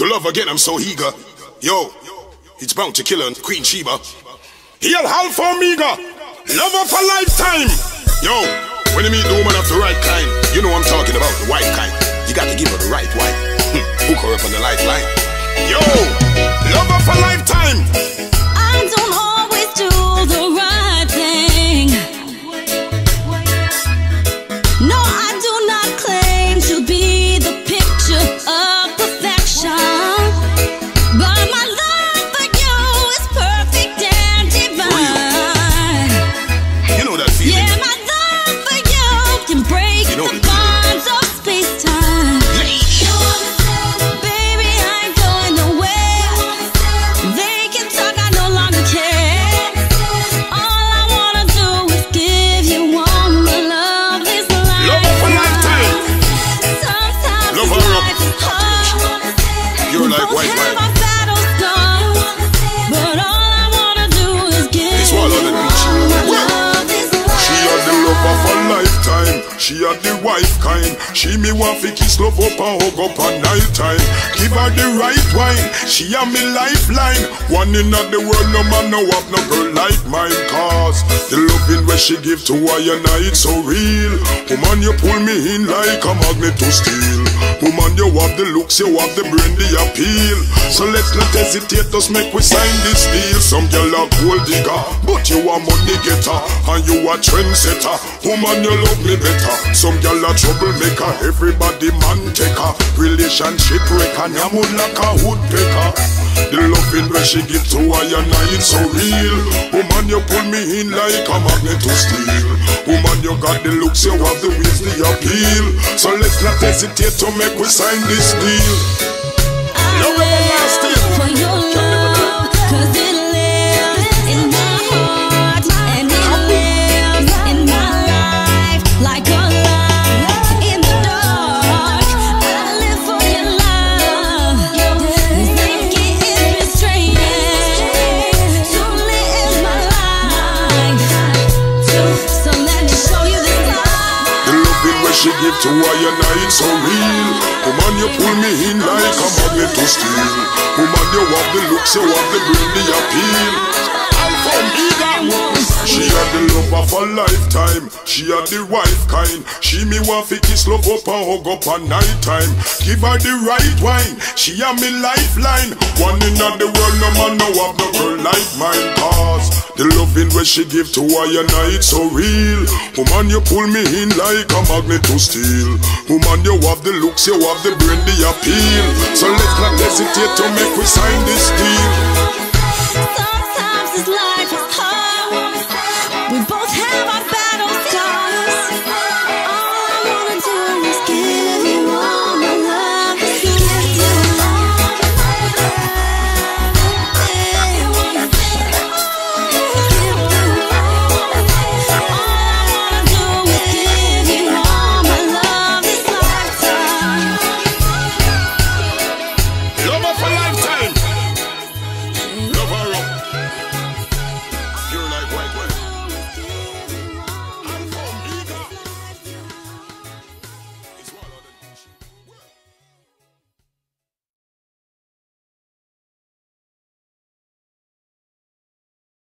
To love again, I'm so eager. Yo, it's Bounty Killer, Queen Sheba. Heal half Omega. Love her for lifetime. Yo, when you meet the woman of the right kind, you know I'm talking about the white kind. You got to give her the right wife. Hmm, hook her up on the lifeline. Yo, love her for lifetime. Wife kind. She me want fi kiss love up and hug up at night time. Give her the right wine. She a me lifeline. One in the world, no man no have no girl like mine. Cause the loving where she give to I and I, it's so real. Woman, you pull me in like a magnet to steel. Woman, you have the looks, you have the brain, the appeal. So let's not hesitate, just make we sign this deal. Some girl are gold digger, but you are money getter, and you are trendsetter. Woman, you love me better. Some girl are troublemaker, everybody man taker. Relationship wrecker, nyamu like a woodpecker. The loving where she give to I and I, it's so real. Woman, you pull me in like a magnet to steel. Woman, you got the looks, you have the ways, the appeal. So let's not hesitate to make we sign this deal. Love give to it's so real. Woman, you pull me in like a magnet to steel. Woman, you have the looks, you have the brain, the appeal. from Omega. She had the love of a lifetime. She had the wife kind. She me want fi kiss love up and hug up at night time. Give her the right wine. She a me lifeline. One in the world, no man no have no girl like mine. Cause the loving where she give to I and I, it's so real. Woman, you pull me in like a magnet to steel. Woman, you have the looks, you have the brain, the appeal. So let's not hesitate to make we sign this deal.